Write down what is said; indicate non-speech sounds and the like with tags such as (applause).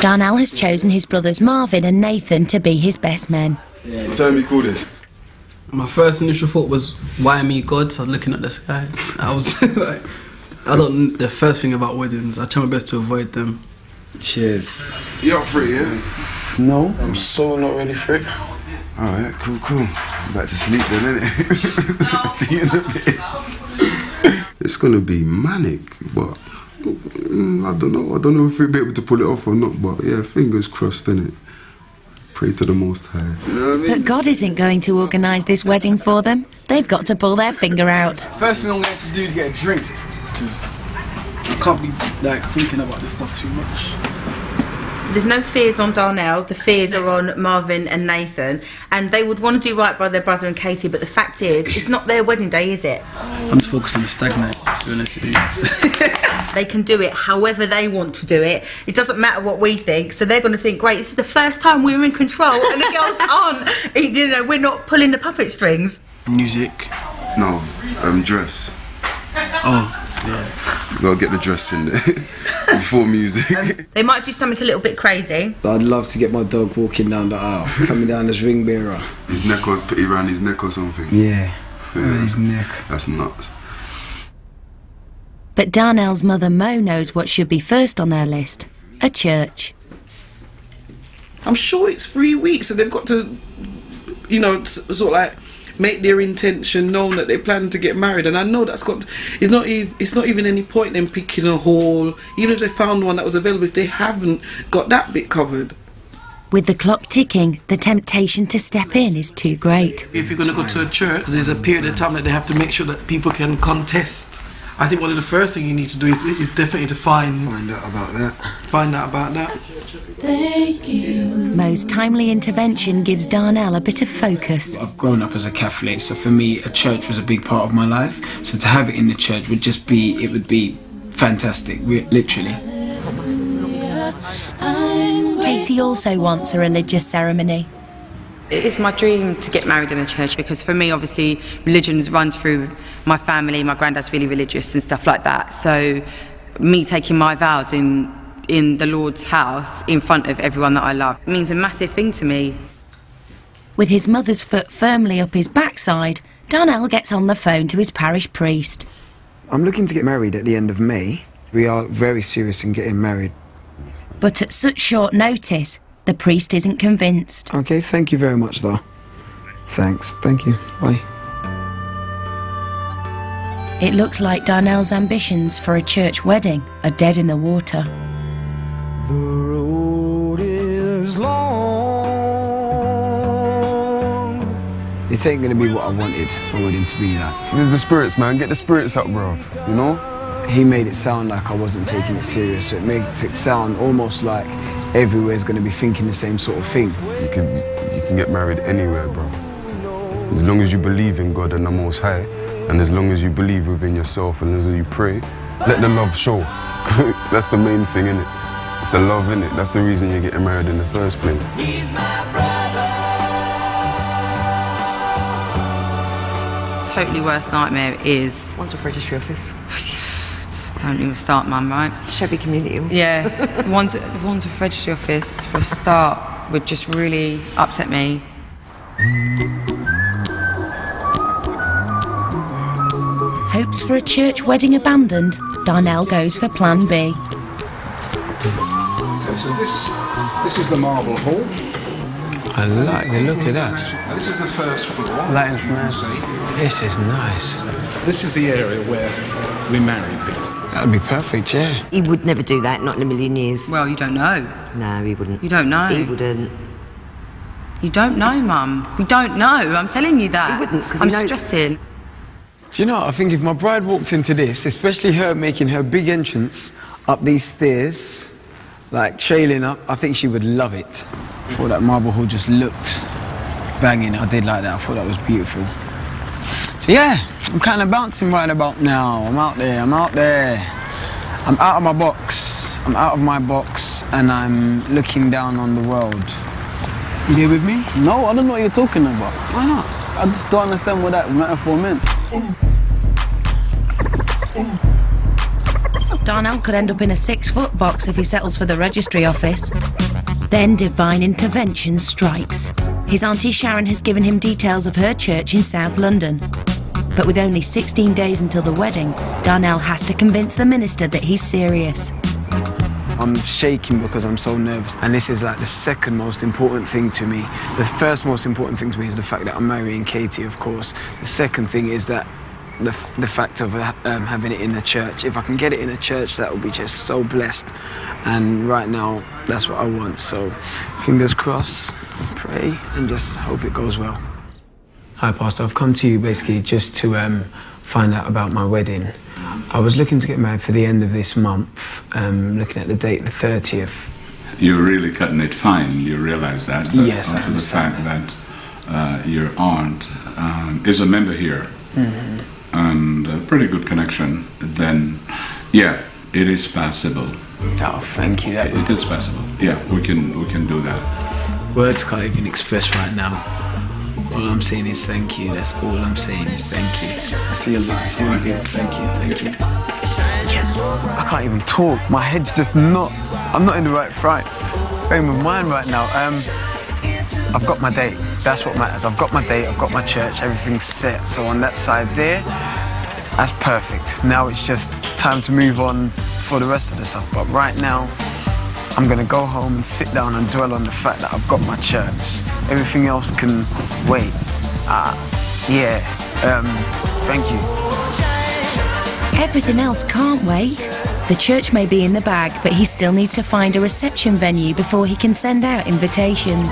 Darnell has chosen his brothers Marvin and Nathan to be his best men. What time you call this? My first initial thought was, why me, God? So I was looking at the sky. (laughs) I was (laughs) like, I don't. The first thing about weddings, I try my best to avoid them. Cheers. You're for it, yeah? No, I'm so not ready for it. Alright, cool, cool. Back to sleep then, innit? (laughs) See you in a bit. It's gonna be manic, but Mm, I don't know. I don't know if we'll be able to pull it off or not, but yeah, fingers crossed, innit? Pray to the Most High. You know what I mean? But God isn't going to organise this wedding for them. They've got to pull their finger out. First thing I'm going to do is get a drink, because I can't be like thinking about this stuff too much. There's no fears on Darnell, the fears are on Marvin and Nathan, and they would want to do right by their brother and Katie, but the fact is, it's not their wedding day, is it? I'm just focused on the stag night, to be honest with you. (laughs) (laughs) They can do it however they want to do it. It doesn't matter what we think, so they're going to think, great, this is the first time we're in control, and the girls (laughs) aren't. You know, we're not pulling the puppet strings. Music. No, um, dress. Oh, yeah. Gotta get the dress in there (laughs) before music. Um, they might do something a little bit crazy. I'd love to get my dog walking down the aisle, (laughs) coming down as ring bearer. his neck was put around his neck or something. Yeah. Yeah, his neck. That's nuts. But Darnell's mother Mo knows what should be first on their list a church. I'm sure it's three weeks, and they've got to, you know, sort of like make their intention known that they plan to get married. And I know that's got. It's not. Even, it's not even any point in picking a hall, even if they found one that was available. If they haven't got that bit covered. With the clock ticking, the temptation to step in is too great. If you're going to go to a church, there's a period of time that they have to make sure that people can contest. I think one of the first thing you need to do is, is definitely to find Find out about that. find out about that. Mo's timely intervention gives Darnell a bit of focus. I've grown up as a Catholic, so for me, a church was a big part of my life. So to have it in the church would just be, it would be fantastic, literally. Katie also wants a religious ceremony. It's my dream to get married in a church because for me, obviously, religion runs through my family. My granddad's really religious and stuff like that. So, me taking my vows in in the Lord's house in front of everyone that I love means a massive thing to me. With his mother's foot firmly up his backside, Darnell gets on the phone to his parish priest. I'm looking to get married at the end of May. We are very serious in getting married. But at such short notice, the priest isn't convinced. Okay, thank you very much, though. Thanks. Thank you. Bye. It looks like Darnell's ambitions for a church wedding are dead in the water. The road is long. This ain't gonna be what I wanted. I wanted to be that. There's the spirits, man. Get the spirits up, bro. You know? He made it sound like I wasn't taking it serious, so it makes it sound almost like everywhere's gonna be thinking the same sort of thing. You can you can get married anywhere, bro. As long as you believe in God and the Most High, and as long as you believe within yourself, and as you pray, let the love show. (laughs) That's the main thing, innit? It's the love, innit? That's the reason you're getting married in the first place. Totally worst nightmare is Once off registry office. (laughs) don't even start, mum. Right? Shabby community. Yeah, (laughs) the ones the ones with registry office for a start would just really upset me. Hopes for a church wedding abandoned, Darnell goes for plan B. Okay, so this this is the marble hall. I like the look of that. This is the first floor. Lighting's nice. This is nice. This is the area where we marry people. That'd be perfect, yeah. He would never do that, not in a million years. Well, you don't know. No, he wouldn't. You don't know. He wouldn't. You don't know, mum. We don't know. I'm telling you that. He wouldn't, because I'm knows- stressing. Do you know, I think if my bride walked into this, especially her making her big entrance up these stairs, like trailing up, I think she would love it. I thought that marble hall just looked banging. I did like that. I thought that was beautiful. So yeah, I'm kind of bouncing right about now. I'm out there. I'm out there. I'm out of my box. I'm out of my box, and I'm looking down on the world. You here with me? No, I don't know what you're talking about. Why not? I just don't understand what that metaphor meant. Darnell could end up in a six foot box if he settles for the registry office. Then divine intervention strikes. His auntie Sharon has given him details of her church in South London. But with only 16 days until the wedding, Darnell has to convince the minister that he's serious. I'm shaking because I'm so nervous. And this is like the second most important thing to me. The first most important thing to me is the fact that I'm marrying Katie, of course. The second thing is that the, the fact of uh, um, having it in the church. If I can get it in a church, that would be just so blessed. And right now, that's what I want. So fingers crossed, pray, and just hope it goes well. Hi, Pastor. I've come to you basically just to um, find out about my wedding. I was looking to get married for the end of this month, um, looking at the date, the 30th. You're really cutting it fine. You realize that. but Yes, I the fact that uh, your aunt um, is a member here and a pretty good connection. Then, yeah, it is possible. Oh, thank you. That It is possible. Yeah, we can we can do that. Words can't even express right now. All I'm saying is thank you. That's all I'm saying is thank you. See you later. See you, dear. Thank you. Thank you. I can't even talk. My head's just not. I'm not in the right fright frame of mind right now. Um, I've got my date. That's what matters. I've got my date. I've got my church. Everything's set. So on that side there, that's perfect. Now it's just time to move on for the rest of the stuff. But right now, I'm gonna go home and sit down and dwell on the fact that I've got my church. Everything else can wait. Uh, yeah. Um, thank you. Everything else can't wait. The church may be in the bag, but he still needs to find a reception venue before he can send out invitations.